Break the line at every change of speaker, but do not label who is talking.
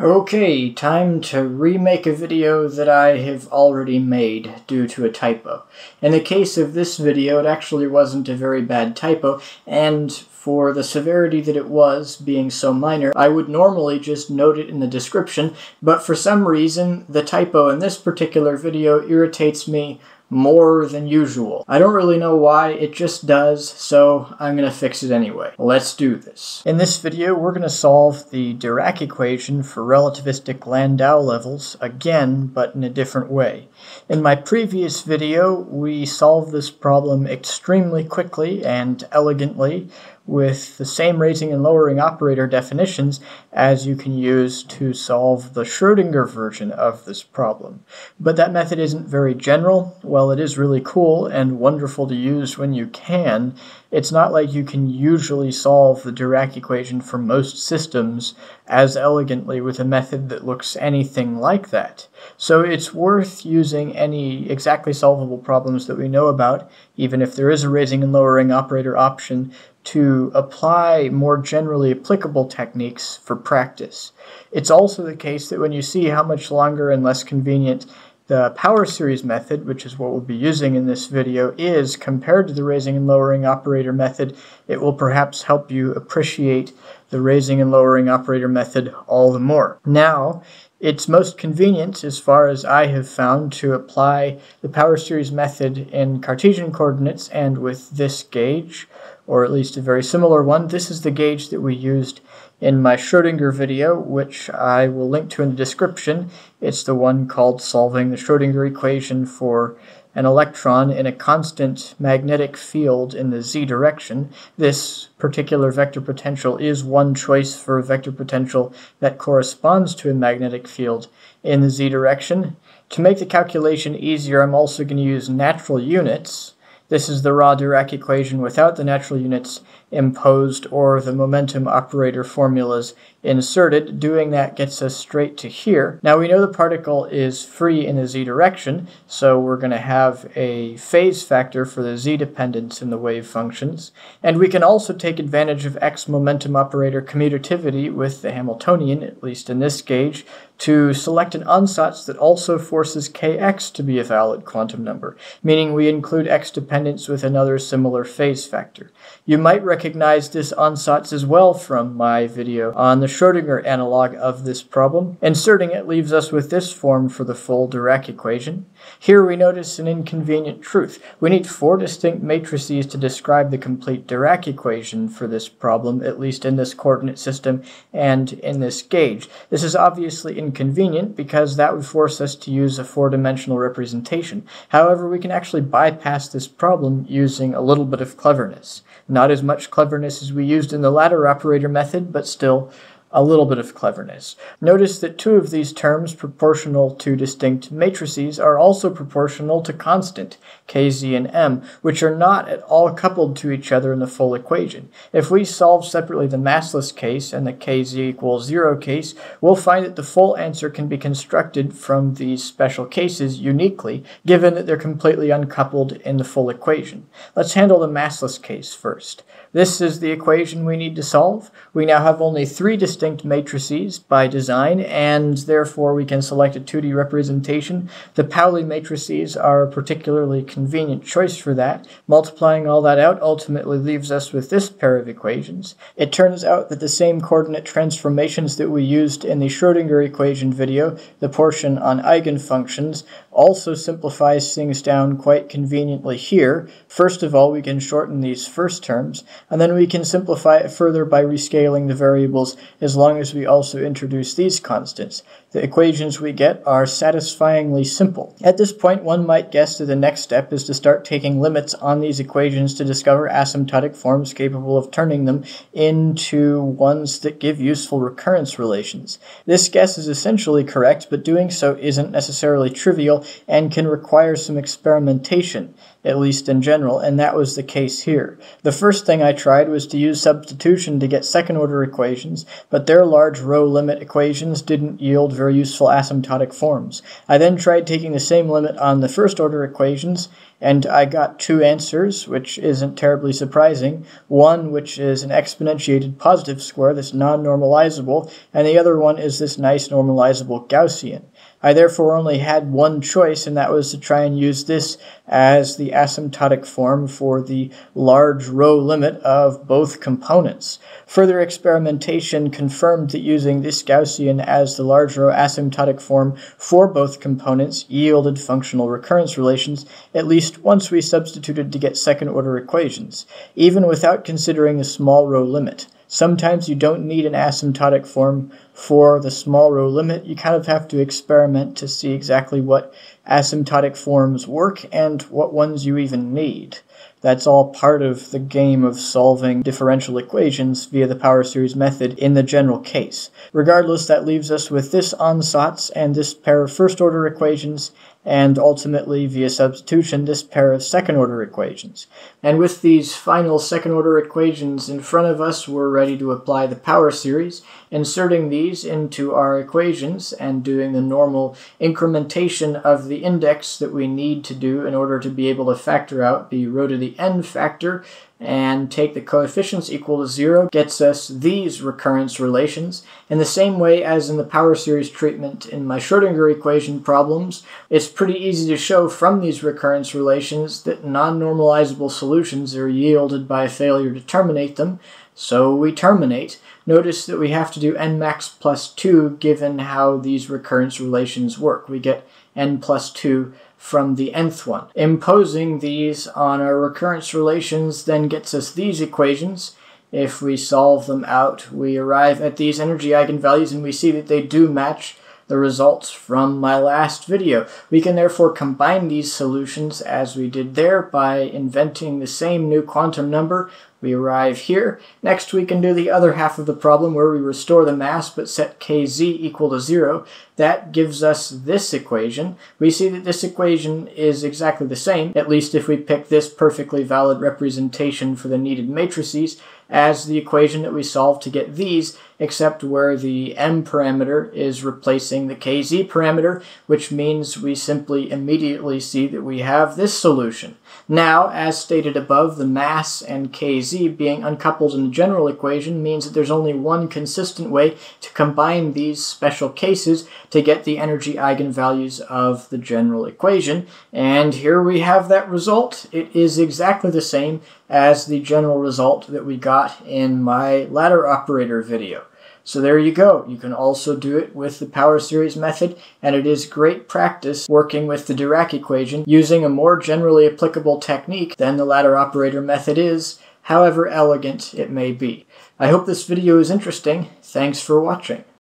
Okay, time to remake a video that I have already made due to a typo. In the case of this video, it actually wasn't a very bad typo, and for the severity that it was, being so minor, I would normally just note it in the description, but for some reason, the typo in this particular video irritates me more than usual. I don't really know why, it just does, so I'm going to fix it anyway. Let's do this. In this video, we're going to solve the Dirac equation for relativistic Landau levels again, but in a different way. In my previous video, we solved this problem extremely quickly and elegantly with the same raising and lowering operator definitions as you can use to solve the Schrodinger version of this problem. But that method isn't very general. While it is really cool and wonderful to use when you can, it's not like you can usually solve the Dirac equation for most systems as elegantly with a method that looks anything like that. So it's worth using any exactly solvable problems that we know about, even if there is a raising and lowering operator option, to apply more generally applicable techniques for practice. It's also the case that when you see how much longer and less convenient the power series method, which is what we'll be using in this video, is compared to the raising and lowering operator method, it will perhaps help you appreciate the raising and lowering operator method all the more. Now, it's most convenient, as far as I have found, to apply the power series method in Cartesian coordinates and with this gauge, or at least a very similar one. This is the gauge that we used in my Schrodinger video, which I will link to in the description. It's the one called Solving the Schrodinger Equation for an electron in a constant magnetic field in the z direction. This particular vector potential is one choice for a vector potential that corresponds to a magnetic field in the z direction. To make the calculation easier, I'm also going to use natural units. This is the raw Dirac equation without the natural units imposed or the momentum operator formulas inserted. Doing that gets us straight to here. Now we know the particle is free in the z direction, so we're going to have a phase factor for the z dependence in the wave functions. And we can also take advantage of x momentum operator commutativity with the Hamiltonian, at least in this gauge, to select an ansatz that also forces kx to be a valid quantum number, meaning we include x dependence with another similar phase factor. You might recognize this ansatz as well from my video on the Schrodinger analog of this problem. Inserting it leaves us with this form for the full Dirac equation. Here we notice an inconvenient truth. We need four distinct matrices to describe the complete Dirac equation for this problem, at least in this coordinate system and in this gauge. This is obviously inconvenient because that would force us to use a four-dimensional representation. However, we can actually bypass this problem using a little bit of cleverness. Not as much cleverness as we used in the ladder operator method, but still a little bit of cleverness. Notice that two of these terms, proportional to distinct matrices, are also proportional to constant, kz and m, which are not at all coupled to each other in the full equation. If we solve separately the massless case and the kz equals 0 case, we'll find that the full answer can be constructed from these special cases uniquely, given that they're completely uncoupled in the full equation. Let's handle the massless case first. This is the equation we need to solve. We now have only three distinct matrices by design, and therefore we can select a 2D representation. The Pauli matrices are a particularly convenient choice for that. Multiplying all that out ultimately leaves us with this pair of equations. It turns out that the same coordinate transformations that we used in the Schrodinger equation video, the portion on eigenfunctions, also simplifies things down quite conveniently here. First of all, we can shorten these first terms, and then we can simplify it further by rescaling the variables as long as we also introduce these constants. The equations we get are satisfyingly simple. At this point, one might guess that the next step is to start taking limits on these equations to discover asymptotic forms capable of turning them into ones that give useful recurrence relations. This guess is essentially correct, but doing so isn't necessarily trivial and can require some experimentation, at least in general, and that was the case here. The first thing I tried was to use substitution to get second order equations, but their large rho limit equations didn't yield very useful asymptotic forms. I then tried taking the same limit on the first order equations, and I got two answers, which isn't terribly surprising. One, which is an exponentiated positive square that's non-normalizable, and the other one is this nice normalizable Gaussian. I therefore only had one choice, and that was to try and use this as the asymptotic form for the large rho limit of both components. Further experimentation confirmed that using this Gaussian as the large rho asymptotic form for both components yielded functional recurrence relations, at least once we substituted to get second order equations, even without considering the small rho limit. Sometimes you don't need an asymptotic form for the small rho limit. You kind of have to experiment to see exactly what asymptotic forms work and what ones you even need. That's all part of the game of solving differential equations via the power series method in the general case. Regardless, that leaves us with this ansatz and this pair of first order equations and ultimately, via substitution, this pair of second order equations. And with these final second order equations in front of us, we're ready to apply the power series, inserting these into our equations and doing the normal incrementation of the index that we need to do in order to be able to factor out the rho to the n factor and take the coefficients equal to zero gets us these recurrence relations. In the same way as in the power series treatment in my Schrodinger equation problems, it's pretty easy to show from these recurrence relations that non-normalizable solutions are yielded by a failure to terminate them, so we terminate. Notice that we have to do n max plus 2 given how these recurrence relations work. We get n plus 2 from the nth one. Imposing these on our recurrence relations then gets us these equations. If we solve them out, we arrive at these energy eigenvalues and we see that they do match the results from my last video. We can therefore combine these solutions as we did there by inventing the same new quantum number we arrive here. Next we can do the other half of the problem where we restore the mass but set kz equal to 0. That gives us this equation. We see that this equation is exactly the same, at least if we pick this perfectly valid representation for the needed matrices, as the equation that we solved to get these, except where the m parameter is replacing the kz parameter, which means we simply immediately see that we have this solution. Now, as stated above, the mass and kz being uncoupled in the general equation means that there's only one consistent way to combine these special cases to get the energy eigenvalues of the general equation. And here we have that result. It is exactly the same as the general result that we got in my ladder operator video. So there you go. You can also do it with the power series method, and it is great practice working with the Dirac equation using a more generally applicable technique than the ladder operator method is, however elegant it may be. I hope this video is interesting. Thanks for watching.